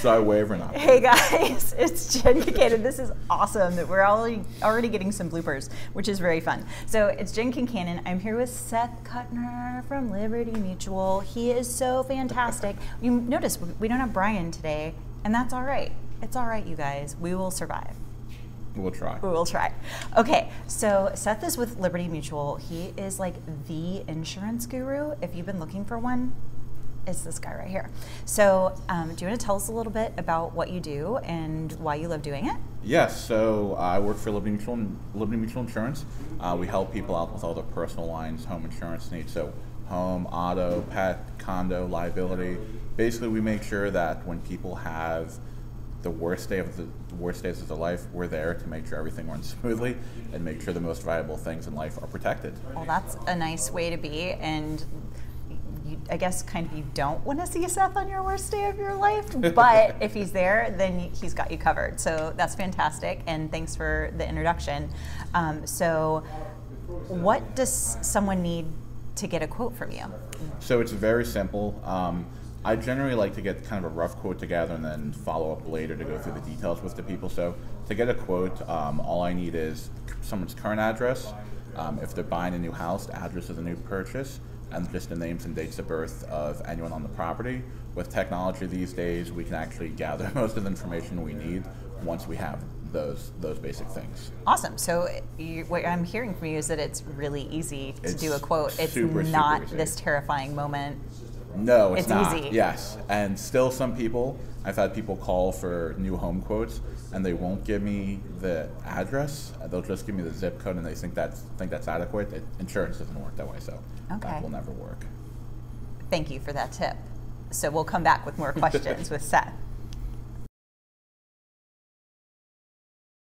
So I waiver not. Hey guys, it's Jen Concannon. This is awesome that we're already already getting some bloopers, which is very fun. So it's Jen Concannon. I'm here with Seth Kutner from Liberty Mutual. He is so fantastic. You notice we don't have Bryan today, and that's all right. It's all right, you guys. We will survive. We'll try. We will try. Okay, so Seth is with Liberty Mutual. He is like the insurance guru. If you've been looking for one, it's this guy right here. So, um, do you want to tell us a little bit about what you do and why you love doing it? Yes, so I work for Liberty Mutual, Liberty Mutual Insurance. Uh, we help people out with all their personal lines, home insurance needs. So, home, auto, pet, condo, liability. Basically, we make sure that when people have the worst day of the, worst days of their life, we're there to make sure everything runs smoothly and make sure the most valuable things in life are protected. Well, that's a nice way to be, and you, I guess kind of you don't want to see Seth on your worst day of your life, but if he's there, then he's got you covered. So that's fantastic, and thanks for the introduction. Um, so, what does someone need to get a quote from you? So it's very simple. Um, I generally like to get kind of a rough quote together and then follow up later to go through the details with the people. So to get a quote, um, all I need is someone's current address. Um, if they're buying a new house, the address of the new purchase, and just the names and dates of birth of anyone on the property. With technology these days, we can actually gather most of the information we need once we have those those basic things. Awesome. So you, what I'm hearing from you is that it's really easy to It's do a quote. It's super, super not easy. this terrifying moment. No, it's, It's not. easy. Yes, and still some people. I've had people call for new home quotes, and they won't give me the address. They'll just give me the zip code, and they think that's think that's adequate. It, insurance doesn't work that way, so Okay. that will never work. Thank you for that tip. So we'll come back with more questions with Seth.